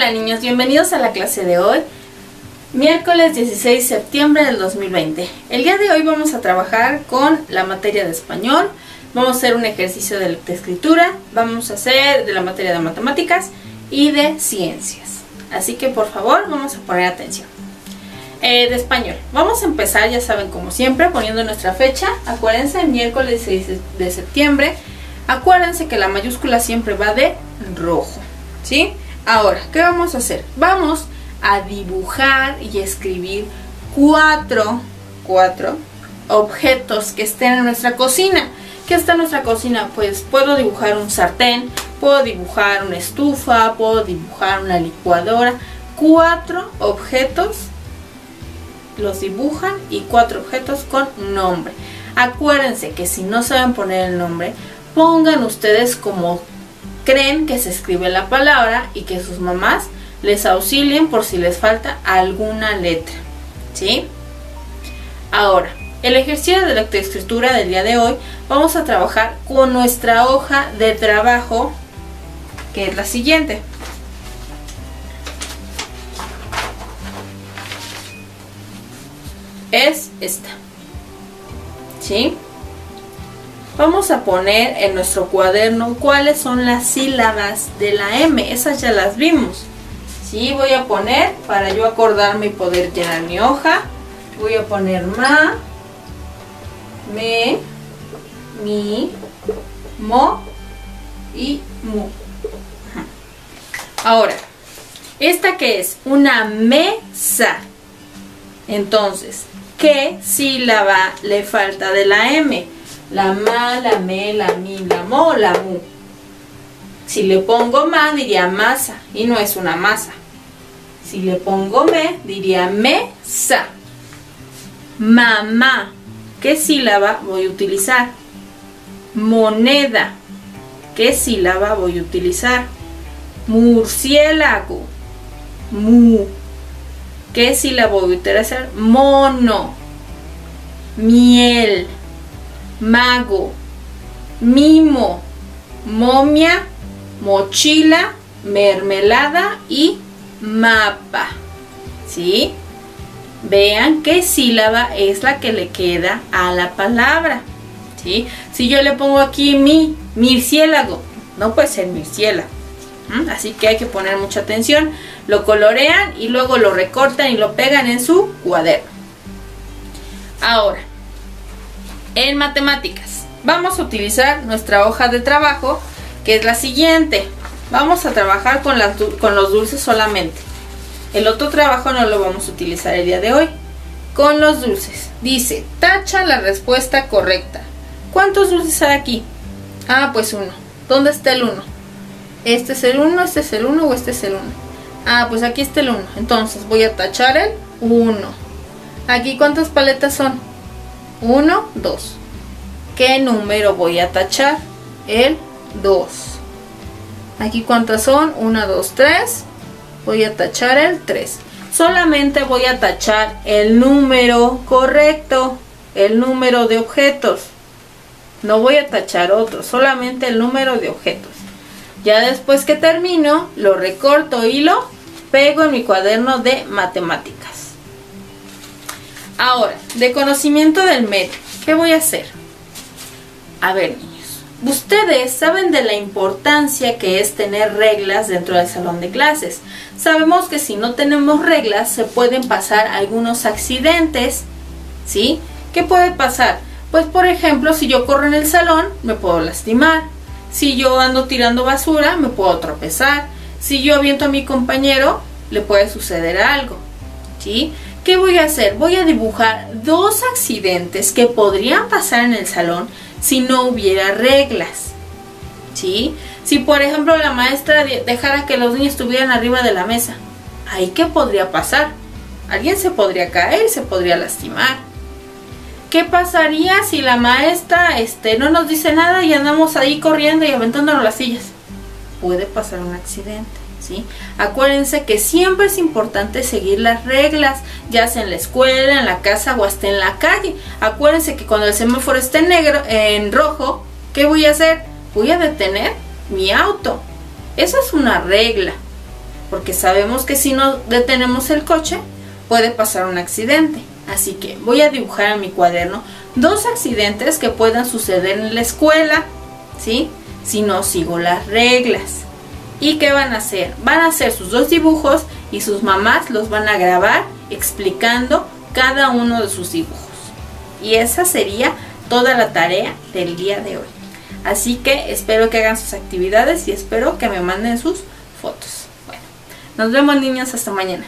Hola niños, bienvenidos a la clase de hoy, miércoles 16 de septiembre del 2020. El día de hoy vamos a trabajar con la materia de español, vamos a hacer un ejercicio de lectoescritura, vamos a hacer de la materia de matemáticas y de ciencias. Así que por favor vamos a poner atención. Eh, de español, vamos a empezar, ya saben como siempre, poniendo nuestra fecha, acuérdense, miércoles 16 de septiembre, acuérdense que la mayúscula siempre va de rojo, ¿sí? Ahora, ¿qué vamos a hacer? Vamos a dibujar y escribir cuatro, cuatro objetos que estén en nuestra cocina. ¿Qué está en nuestra cocina? Pues puedo dibujar un sartén, puedo dibujar una estufa, puedo dibujar una licuadora. Cuatro objetos los dibujan y cuatro objetos con nombre. Acuérdense que si no saben poner el nombre, pongan ustedes como creen que se escribe la palabra y que sus mamás les auxilien por si les falta alguna letra. ¿Sí? Ahora, el ejercicio de lectoescritura del día de hoy vamos a trabajar con nuestra hoja de trabajo que es la siguiente. Es esta. ¿Sí? Vamos a poner en nuestro cuaderno cuáles son las sílabas de la M. Esas ya las vimos. Sí, voy a poner, para yo acordarme y poder llenar mi hoja, voy a poner ma, me, mi, mo y mu. Ahora, ¿esta qué es? Una mesa. Entonces, ¿qué sílaba le falta de la M? La ma, la me, la mi, la mo, la mu. Si le pongo ma, diría masa y no es una masa. Si le pongo me, diría mesa. Mamá. ¿Qué sílaba voy a utilizar? Moneda. ¿Qué sílaba voy a utilizar? Murciélago. Mu. ¿Qué sílaba voy a utilizar? Mono. Miel mago, mimo, momia, mochila, mermelada y mapa. ¿Sí? Vean qué sílaba es la que le queda a la palabra. ¿Sí? Si yo le pongo aquí mi, mirciélago, no puede ser mirciela. Así que hay que poner mucha atención. Lo colorean y luego lo recortan y lo pegan en su cuaderno. Ahora, en matemáticas. Vamos a utilizar nuestra hoja de trabajo, que es la siguiente. Vamos a trabajar con, los dulces solamente. El otro trabajo no lo vamos a utilizar el día de hoy. Con los dulces. Dice, tacha la respuesta correcta. ¿Cuántos dulces hay aquí? Ah, pues uno. ¿Dónde está el uno? ¿Este es el uno, este es el uno o este es el uno? Ah, pues aquí está el uno. Entonces voy a tachar el uno. Aquí cuántas paletas son? 1, 2. ¿Qué número voy a tachar? El 2. Aquí cuántas son? 1, 2, 3. Voy a tachar el 3. Solamente voy a tachar el número correcto, el número de objetos. No voy a tachar otro, solamente el número de objetos. Ya después que termino, lo recorto y lo pego en mi cuaderno de matemáticas. Ahora, de conocimiento del medio, ¿qué voy a hacer? A ver, niños, ustedes saben de la importancia que es tener reglas dentro del salón de clases. Sabemos que si no tenemos reglas se pueden pasar algunos accidentes, ¿sí? ¿Qué puede pasar? Pues por ejemplo, si yo corro en el salón, me puedo lastimar. Si yo ando tirando basura, me puedo tropezar. Si yo aviento a mi compañero, le puede suceder algo, ¿sí? ¿Qué voy a hacer? Voy a dibujar dos accidentes que podrían pasar en el salón si no hubiera reglas. ¿Sí? Si por ejemplo la maestra dejara que los niños estuvieran arriba de la mesa, ¿ahí qué podría pasar? Alguien se podría caer, se podría lastimar. ¿Qué pasaría si la maestra este, no nos dice nada y andamos ahí corriendo y aventándonos las sillas? Puede pasar un accidente. Acuérdense que siempre es importante seguir las reglas, ya sea en la escuela, en la casa o hasta en la calle. Acuérdense que cuando el semáforo esté negro, en rojo, ¿qué voy a hacer? Voy a detener mi auto. Esa es una regla. porque sabemos que si no detenemos el coche puede pasar un accidente. Así que voy a dibujar en mi cuaderno dos accidentes que puedan suceder en la escuela, ¿sí? Si no sigo las reglas. ¿Y qué van a hacer? Van a hacer sus dos dibujos y sus mamás los van a grabar explicando cada uno de sus dibujos. Y esa sería toda la tarea del día de hoy. Así que espero que hagan sus actividades y espero que me manden sus fotos. Bueno, nos vemos niños hasta mañana.